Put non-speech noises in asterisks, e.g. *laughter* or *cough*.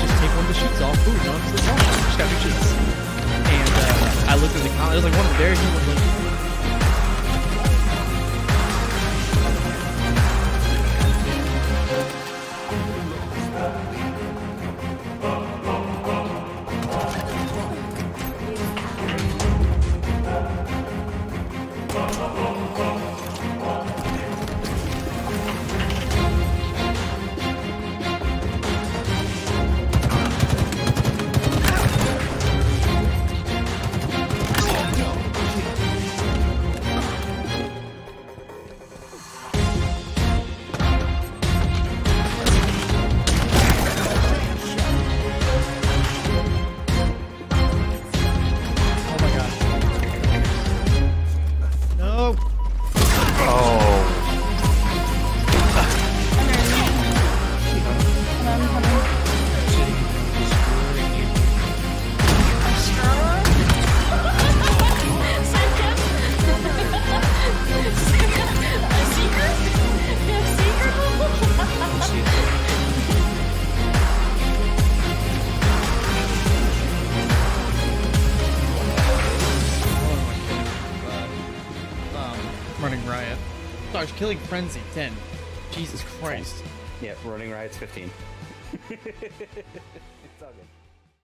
just take one of the sheets off. Boom, no, it's the Just got new sheets. And uh, I looked at the comment. It was like one of the very few ones. Like, Oh running riot. Sorry, killing frenzy. Ten. Jesus Christ. Yeah, running riots 15. *laughs* it's all good.